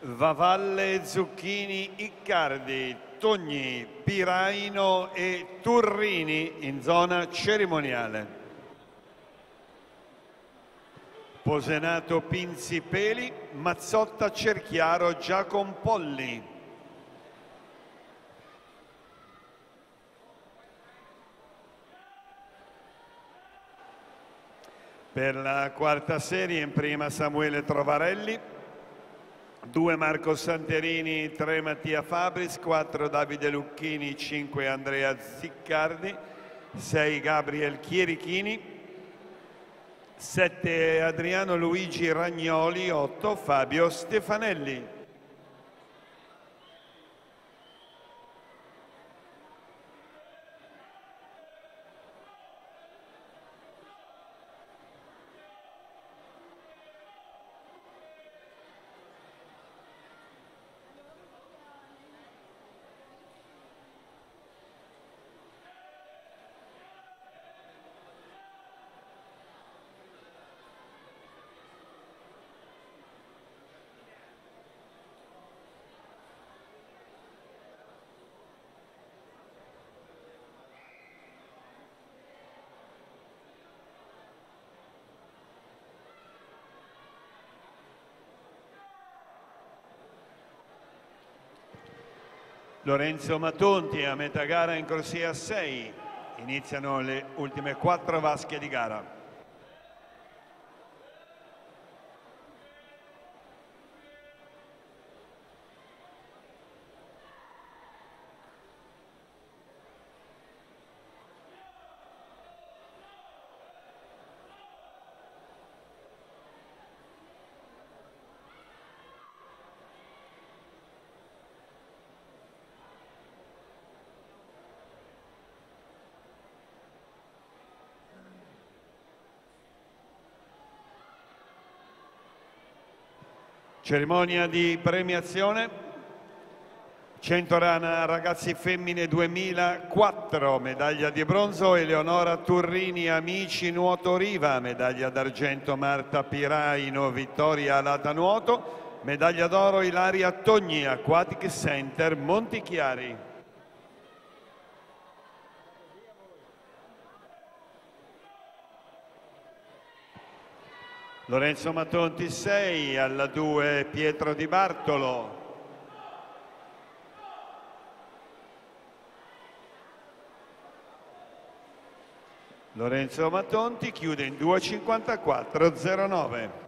Vavalle, Zucchini, Iccardi, Togni, Piraino e Turrini in zona cerimoniale. Posenato Pinzi Peli, Mazzotta Cerchiaro Giacompolli. Per la quarta serie in prima Samuele Trovarelli, 2 Marco Santerini, 3 Mattia Fabris, 4 Davide Lucchini, 5 Andrea Ziccardi, 6 Gabriel Chierichini, 7 Adriano Luigi Ragnoli, 8 Fabio Stefanelli. Lorenzo Matonti a metà gara in corsia 6. Iniziano le ultime quattro vasche di gara. Cerimonia di premiazione. Centorana ragazzi femmine 2004, medaglia di bronzo Eleonora Turrini, amici nuoto Riva, medaglia d'argento Marta Piraino, vittoria alata nuoto, medaglia d'oro Ilaria Togni, Aquatic Center Montichiari. Lorenzo Matonti 6, alla 2 Pietro Di Bartolo. Lorenzo Matonti chiude in 2.54.09.